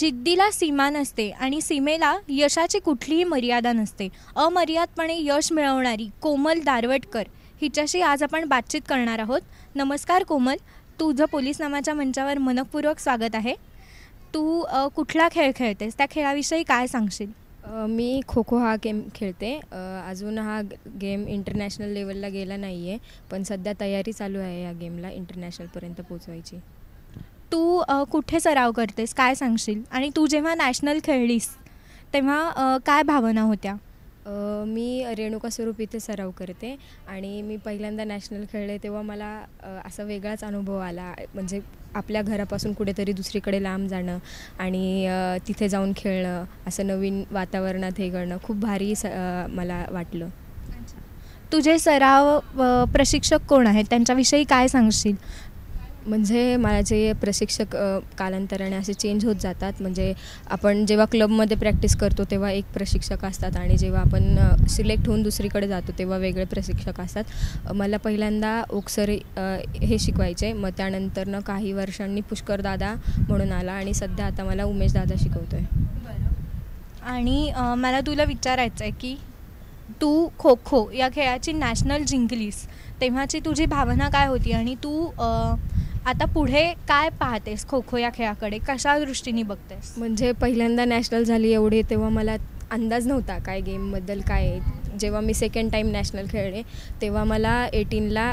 जिद्दीला सीमा नसते आणि सीमेला यशाची कुठलीही मर्यादा नसते. अमर्यादपणे यश मिळवणारी कोमल दारवटकर हिच्याशी आज आपण बातचीत करणार आहोत. नमस्कार कोमल. तुझं पोलीस नामाच्या मंचावर मनपूर्वक स्वागत आहे. तू कुठला खेळ खेळतेस? त्या खेळाविषयी काय सांगशील? मी खो खो हा गेम खेळते. अजून हा गेम इंटरनॅशनल लेवलला गेला नाही आहे पण सध्या तयारी चालू आहे या गेमला इंटरनॅशनलपर्यंत पोचवायची तू कुठे सराव करतेस? काय सांगशील? आणि तू जेव्हा नॅशनल खेळलीस तेव्हा काय भावना होत्या? मी रेणुका स्वरूप इथे सराव करते आणि मी पहिल्यांदा नॅशनल खेळले तेव्हा मला असा वेगळाच अनुभव आला. म्हणजे आपल्या घरापासून कुठेतरी दुसरीकडे लांब जाणं आणि तिथे जाऊन खेळणं असं नवीन वातावरणात हे करणं खूप भारी स मला वाटलं. तुझे सराव प्रशिक्षक कोण आहेत? त्यांच्याविषयी काय सांगशील? म्हणजे माझे प्रशिक्षक कालांतराने असे चेंज होत जातात म्हणजे आपण जेव्हा क्लबमध्ये प्रॅक्टिस करतो तेव्हा एक प्रशिक्षक असतात आणि जेव्हा आपण सिलेक्ट होऊन दुसरीकडे जातो तेव्हा वेगळे प्रशिक्षक असतात. मला पहिल्यांदा ओकसर हे शिकवायचे. मग त्यानंतरनं काही वर्षांनी पुष्कर दादा म्हणून आला आणि सध्या आता मला उमेश दादा शिकवतो आहे आणि मला तुला विचारायचं आहे की तू खो खो या खेळाची नॅशनल जिंकलीस तेव्हाची तुझी भावना काय होती? आणि तू आता पुढे काय पाहतेस खो खो या खेळाकडे? कशा दृष्टीने बघतेस? म्हणजे पहिल्यांदा नॅशनल झाली एवढी तेव्हा मला अंदाज नव्हता काय गेमबद्दल काय जेव्हा मी सेकंड टाईम नॅशनल खेळले तेव्हा मला एटीनला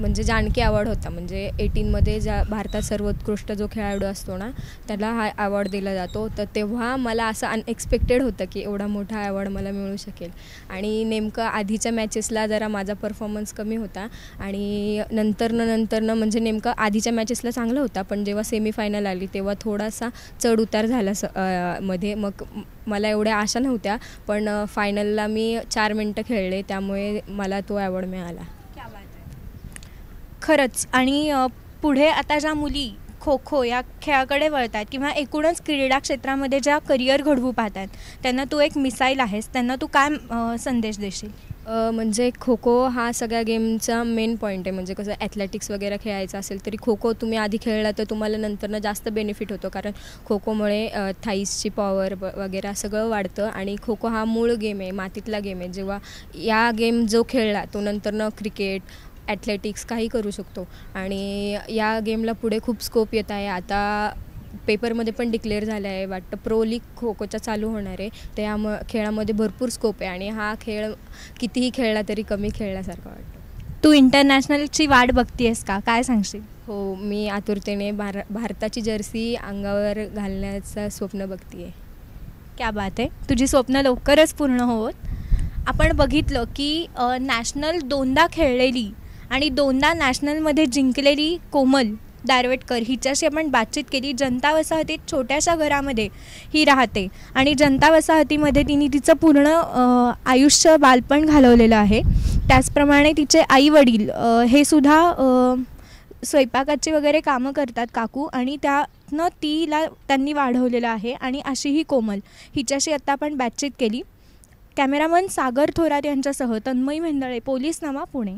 म्हणजे जानकी अवॉर्ड होता. म्हणजे एटीनमध्ये ज्या भारतात सर्वोत्कृष्ट जो खेळाडू असतो ना त्याला हा अवॉर्ड दिला जातो. तर तेव्हा मला असं अनएक्सपेक्टेड होतं की एवढा मोठा अवॉर्ड मला मिळू शकेल. आणि नेमकं आधीच्या मॅचेसला जरा माझा परफॉर्मन्स कमी होता. आणि नंतरनं नंतरनं म्हणजे नेमकं आधीच्या मॅचेसला चांगला होता. पण जेव्हा सेमीफायनल आली तेव्हा थोडासा चढ उतार झाला स मध्ये. मग मला एवढ्या आशा नव्हत्या. पण फायनलला मी चार मिनटं खेळले. त्यामुळे मला तो अवॉर्ड मिळाला. खरंच. आणि पुढे आता ज्या मुली खो खो या खेळाकडे वळतात किंवा एकूणच क्रीडा क्षेत्रामध्ये ज्या करिअर घडवू पाहतात त्यांना तू एक मिसाईल आहेस. त्यांना तू काय संदेश देशील? म्हणजे खो खो हा सगळ्या गेमचा मेन पॉईंट आहे. म्हणजे कसं ॲथलेटिक्स वगैरे खेळायचं असेल तरी खो खो तुम्ही आधी खेळला तर तुम्हाला नंतरनं जास्त बेनिफिट होतो. कारण खो खोमुळे थाईसची पॉवर वगैरे सगळं वाढतं आणि खो खो हा मूळ गेम आहे मातीतला गेम आहे. जेव्हा या गेम जो खेळला तो नंतरनं क्रिकेट ॲथलेटिक्स काही करू शकतो. आणि या गेमला पुढे खूप स्कोप येत आहे. आता पेपरमध्ये पण डिक्लेअर झालं आहे. वाटतं प्रो लीग खो खोच्या चालू होणार आहे. तर या म खेळामध्ये भरपूर स्कोप आहे. आणि हा खेळ कितीही खेळला तरी कमी खेळल्यासारखा वाटतो. तू इंटरनॅशनलची वाट बघतीयस का? काय सांगशील? हो मी आतुरतेने भार भारताची जर्सी अंगावर घालण्याचं स्वप्न बघते क्या बात आहे. तुझी स्वप्न लवकरच पूर्ण होत आपण बघितलं की नॅशनल दोनदा खेळलेली आणि दोनदा नॅशनलमध्ये जिंकलेली कोमल दारवेटकर हिच्याशी आपण बातचीत केली. जनता वसाहतीत छोट्याशा घरामध्ये ही राहते आणि जनता वसाहतीमध्ये तिने तिचं पूर्ण आयुष्य बालपण घालवलेलं आहे. त्याचप्रमाणे तिचे आई वडील हे सुद्धा स्वयंपाकाची वगैरे कामं करतात काकू आणि त्यातनं तिला त्यांनी वाढवलेलं आहे आणि अशी ही कोमल हिच्याशी आत्ता आपण बातचीत केली. कॅमेरामन सागर थोरात यांच्यासह तन्मयी मेंदळे पोलीस नामा पुणे.